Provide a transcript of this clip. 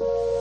you